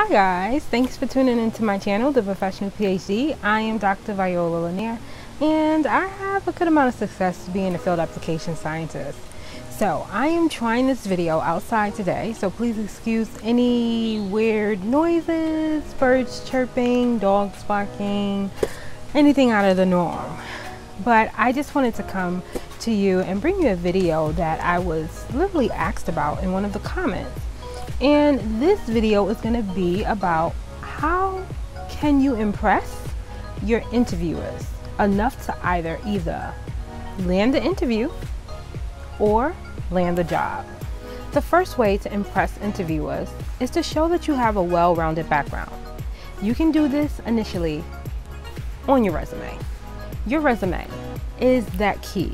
Hi guys, thanks for tuning into my channel, The Professional PhD. I am Dr. Viola Lanier and I have a good amount of success being a field application scientist. So I am trying this video outside today, so please excuse any weird noises, birds chirping, dogs barking, anything out of the norm. But I just wanted to come to you and bring you a video that I was literally asked about in one of the comments. And this video is going to be about how can you impress your interviewers enough to either either land the interview or land the job. The first way to impress interviewers is to show that you have a well-rounded background. You can do this initially on your resume. Your resume is that key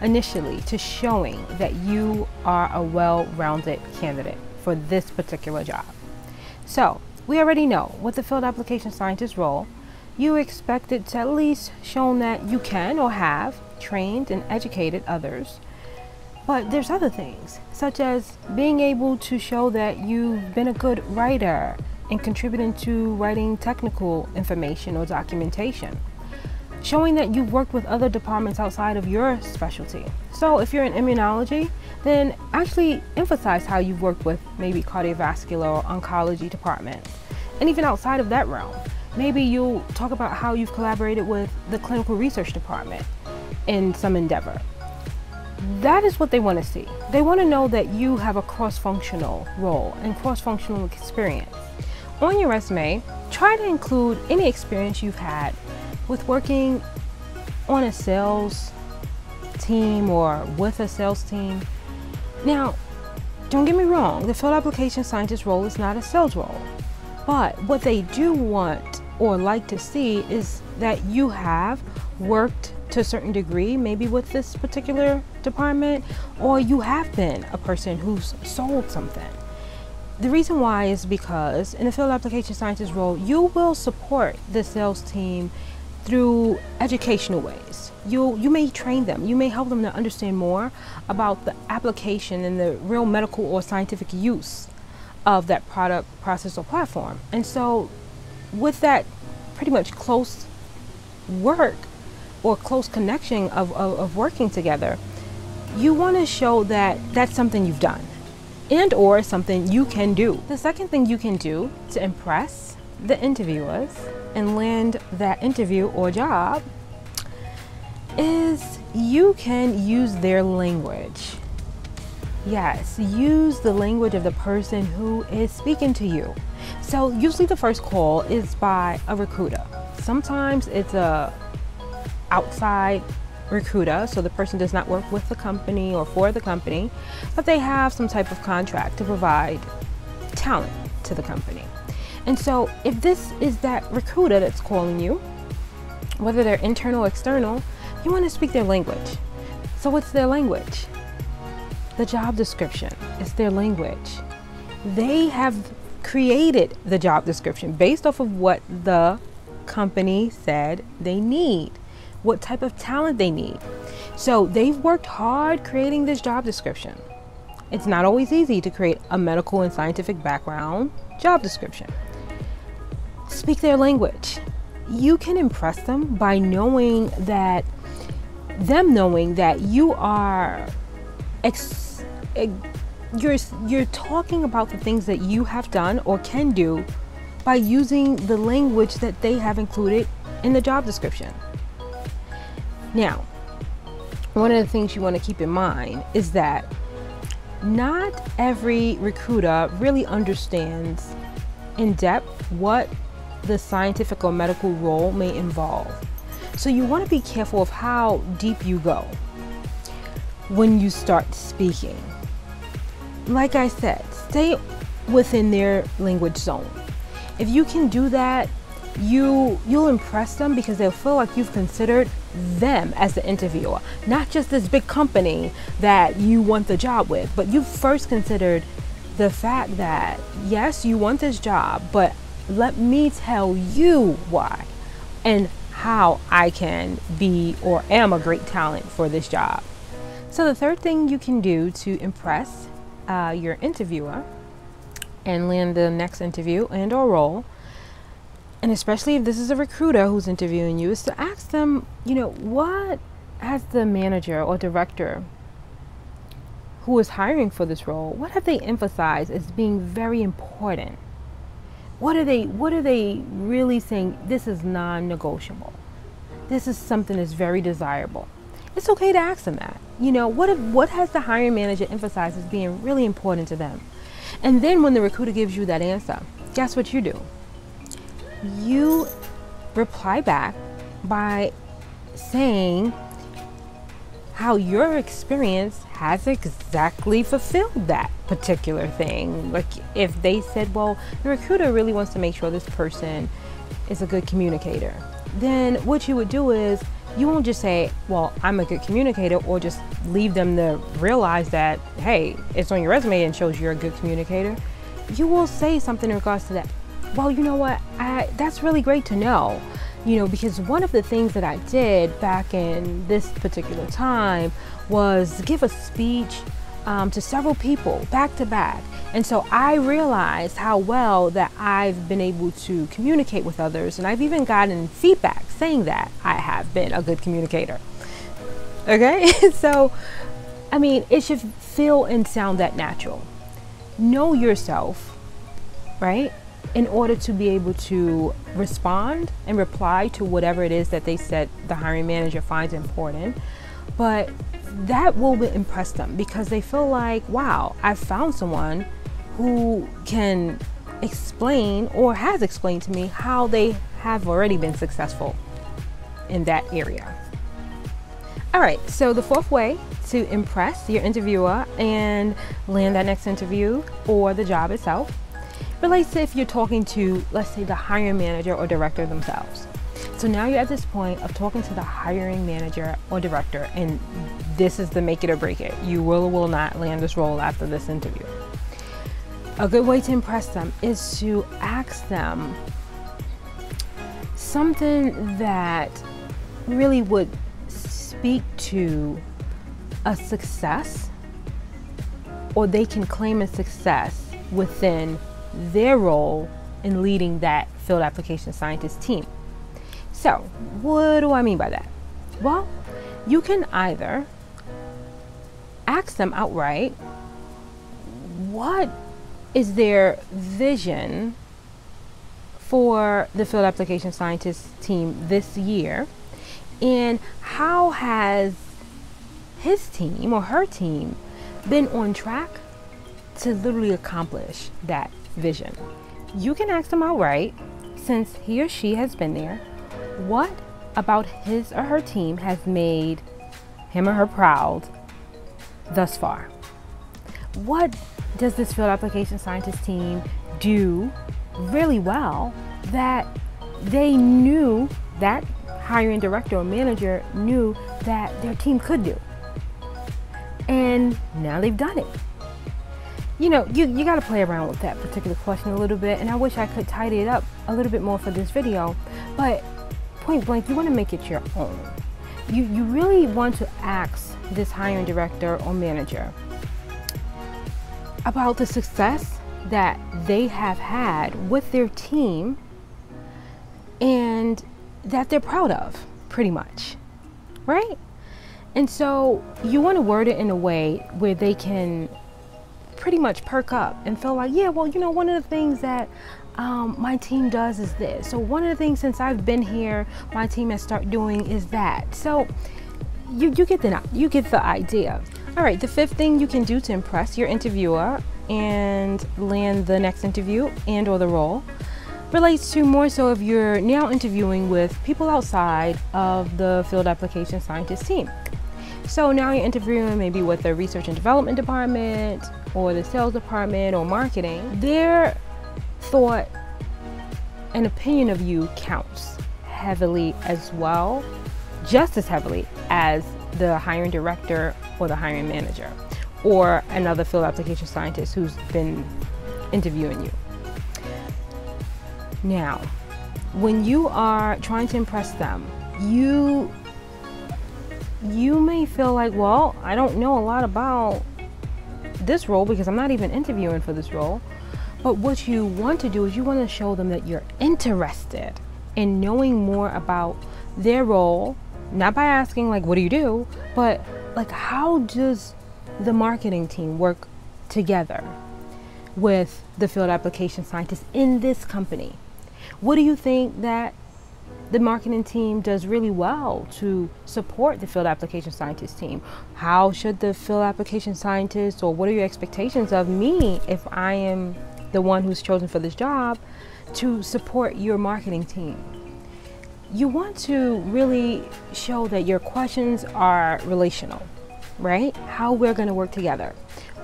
initially to showing that you are a well-rounded candidate for this particular job. So we already know with the field application scientist role, you expected to at least shown that you can or have trained and educated others. But there's other things, such as being able to show that you've been a good writer and contributing to writing technical information or documentation showing that you've worked with other departments outside of your specialty. So if you're in immunology, then actually emphasize how you've worked with maybe cardiovascular or oncology departments. And even outside of that realm, maybe you'll talk about how you've collaborated with the clinical research department in some endeavor. That is what they want to see. They want to know that you have a cross-functional role and cross-functional experience. On your resume, try to include any experience you've had with working on a sales team or with a sales team. Now, don't get me wrong, the field application scientist role is not a sales role. But what they do want or like to see is that you have worked to a certain degree, maybe with this particular department, or you have been a person who's sold something. The reason why is because in the field application scientist role, you will support the sales team through educational ways. You, you may train them, you may help them to understand more about the application and the real medical or scientific use of that product, process, or platform. And so, with that pretty much close work or close connection of, of, of working together, you want to show that that's something you've done and or something you can do. The second thing you can do to impress the interviewers and land that interview or job is you can use their language. Yes, use the language of the person who is speaking to you. So usually the first call is by a recruiter. Sometimes it's a outside recruiter, so the person does not work with the company or for the company, but they have some type of contract to provide talent to the company. And so if this is that recruiter that's calling you, whether they're internal or external, you want to speak their language. So what's their language? The job description is their language. They have created the job description based off of what the company said they need, what type of talent they need. So they've worked hard creating this job description. It's not always easy to create a medical and scientific background job description speak their language. You can impress them by knowing that, them knowing that you are, ex, you're, you're talking about the things that you have done or can do by using the language that they have included in the job description. Now, one of the things you want to keep in mind is that not every recruiter really understands in depth what the scientific or medical role may involve. So you want to be careful of how deep you go when you start speaking. Like I said, stay within their language zone. If you can do that, you you'll impress them because they'll feel like you've considered them as the interviewer, not just this big company that you want the job with, but you've first considered the fact that yes, you want this job, but let me tell you why and how I can be or am a great talent for this job. So, the third thing you can do to impress uh, your interviewer and land the next interview and or role and especially if this is a recruiter who's interviewing you is to ask them you know what has the manager or director who is hiring for this role what have they emphasized as being very important what are they what are they really saying? This is non-negotiable. This is something that's very desirable. It's okay to ask them that. You know what if, what has the hiring manager emphasized as being really important to them? And then when the recruiter gives you that answer guess what you do? You reply back by saying how your experience has exactly fulfilled that particular thing. Like if they said, well, the recruiter really wants to make sure this person is a good communicator, then what you would do is you won't just say, well, I'm a good communicator, or just leave them to realize that, hey, it's on your resume and shows you're a good communicator. You will say something in regards to that. Well, you know what? I, that's really great to know you know, because one of the things that I did back in this particular time was give a speech um, to several people back to back. And so I realized how well that I've been able to communicate with others. And I've even gotten feedback saying that I have been a good communicator. Okay? so, I mean, it should feel and sound that natural. Know yourself, right? In order to be able to respond and reply to whatever it is that they said the hiring manager finds important. But that will impress them because they feel like, wow, I found someone who can explain or has explained to me how they have already been successful in that area. All right, so the fourth way to impress your interviewer and land that next interview or the job itself relates to if you're talking to, let's say, the hiring manager or director themselves. So now you're at this point of talking to the hiring manager or director, and this is the make it or break it. You will or will not land this role after this interview. A good way to impress them is to ask them something that really would speak to a success or they can claim a success within their role in leading that field application scientist team. So, what do I mean by that? Well, you can either ask them outright what is their vision for the field application scientist team this year and how has his team or her team been on track to literally accomplish that vision. You can ask them outright, since he or she has been there, what about his or her team has made him or her proud thus far? What does this field application scientist team do really well that they knew that hiring director or manager knew that their team could do? And now they've done it you know, you, you got to play around with that particular question a little bit. And I wish I could tidy it up a little bit more for this video. But point blank, you want to make it your own. You, you really want to ask this hiring director or manager about the success that they have had with their team and that they're proud of, pretty much. Right? And so you want to word it in a way where they can pretty much perk up and feel like, yeah, well, you know, one of the things that um, my team does is this. So one of the things since I've been here, my team has started doing is that. So you, you get the you get the idea. All right, the fifth thing you can do to impress your interviewer and land the next interview and or the role relates to more so if you're now interviewing with people outside of the field application scientist team. So now you're interviewing maybe with the research and development department or the sales department or marketing, their thought and opinion of you counts heavily as well, just as heavily as the hiring director or the hiring manager or another field application scientist who's been interviewing you. Now, when you are trying to impress them, you you may feel like, well, I don't know a lot about this role because I'm not even interviewing for this role. But what you want to do is you want to show them that you're interested in knowing more about their role, not by asking, like, what do you do, but like, how does the marketing team work together with the field application scientists in this company? What do you think that the marketing team does really well to support the field application scientist team. How should the field application scientist, or what are your expectations of me if I am the one who's chosen for this job to support your marketing team? You want to really show that your questions are relational, right? How we're going to work together.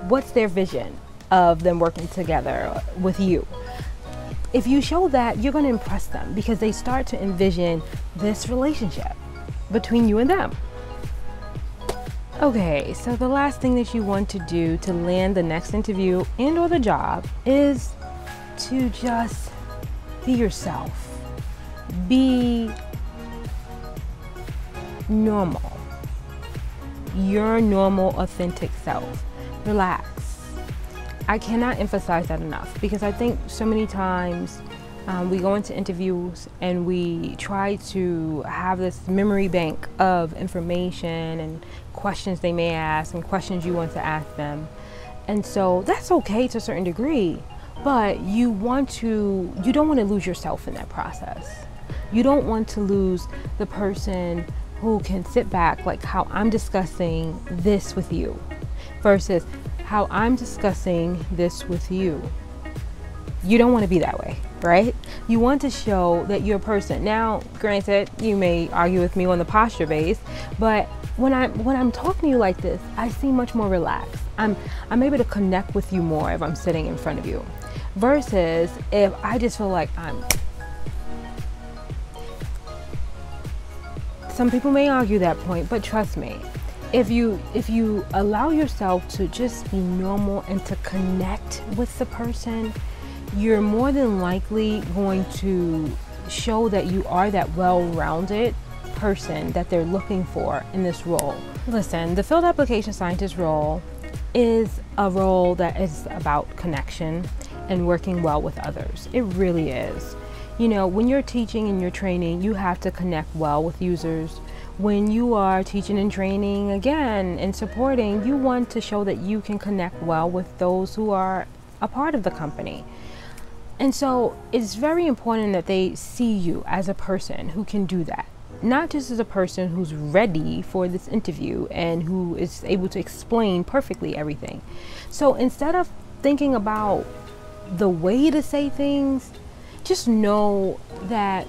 What's their vision of them working together with you? If you show that, you're going to impress them because they start to envision this relationship between you and them. Okay, so the last thing that you want to do to land the next interview and or the job is to just be yourself. Be normal. Your normal authentic self. Relax I cannot emphasize that enough because I think so many times um, we go into interviews and we try to have this memory bank of information and questions they may ask and questions you want to ask them. And so that's okay to a certain degree, but you want to, you don't want to lose yourself in that process. You don't want to lose the person who can sit back, like how I'm discussing this with you, versus how I'm discussing this with you. You don't want to be that way, right? You want to show that you're a person. Now, granted, you may argue with me on the posture base, but when I'm when I'm talking to you like this, I seem much more relaxed. I'm I'm able to connect with you more if I'm sitting in front of you. Versus if I just feel like I'm Some people may argue that point, but trust me, if you if you allow yourself to just be normal and to connect with the person you're more than likely going to show that you are that well-rounded person that they're looking for in this role. Listen the field application scientist role is a role that is about connection and working well with others. It really is. You know when you're teaching and you're training you have to connect well with users when you are teaching and training again and supporting, you want to show that you can connect well with those who are a part of the company. And so it's very important that they see you as a person who can do that. Not just as a person who's ready for this interview and who is able to explain perfectly everything. So instead of thinking about the way to say things, just know that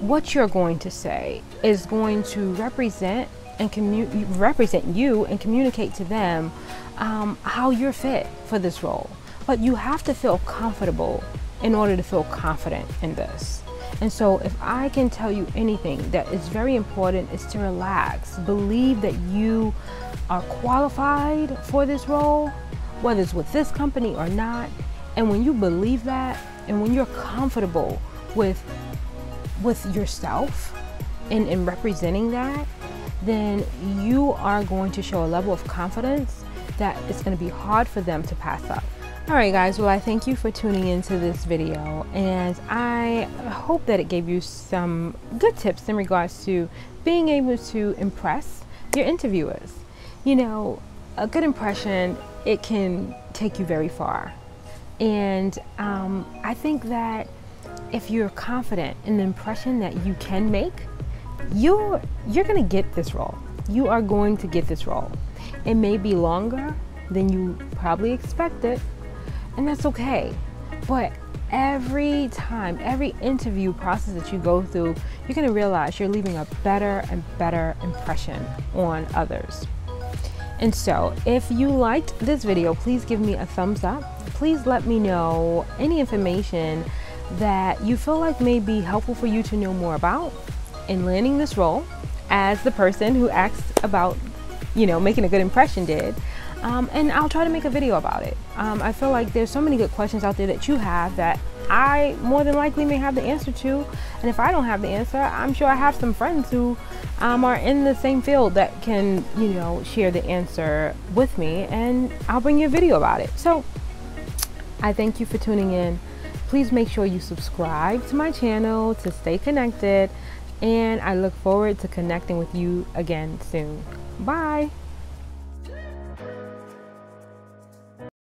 what you're going to say is going to represent and commu- represent you and communicate to them um, how you're fit for this role. But you have to feel comfortable in order to feel confident in this. And so, if I can tell you anything that is very important, is to relax. Believe that you are qualified for this role, whether it's with this company or not. And when you believe that, and when you're comfortable with with yourself and in representing that, then you are going to show a level of confidence that it's going to be hard for them to pass up. All right, guys. Well, I thank you for tuning into this video, and I hope that it gave you some good tips in regards to being able to impress your interviewers. You know, a good impression it can take you very far, and um, I think that if you're confident in the impression that you can make, you're you're gonna get this role. You are going to get this role. It may be longer than you probably expected, and that's okay. But every time, every interview process that you go through, you're gonna realize you're leaving a better and better impression on others. And so, if you liked this video, please give me a thumbs up. Please let me know any information that you feel like may be helpful for you to know more about in landing this role as the person who asked about, you know, making a good impression did. Um, and I'll try to make a video about it. Um, I feel like there's so many good questions out there that you have that I more than likely may have the answer to. And if I don't have the answer, I'm sure I have some friends who um, are in the same field that can, you know, share the answer with me and I'll bring you a video about it. So I thank you for tuning in. Please make sure you subscribe to my channel to stay connected, and I look forward to connecting with you again soon. Bye.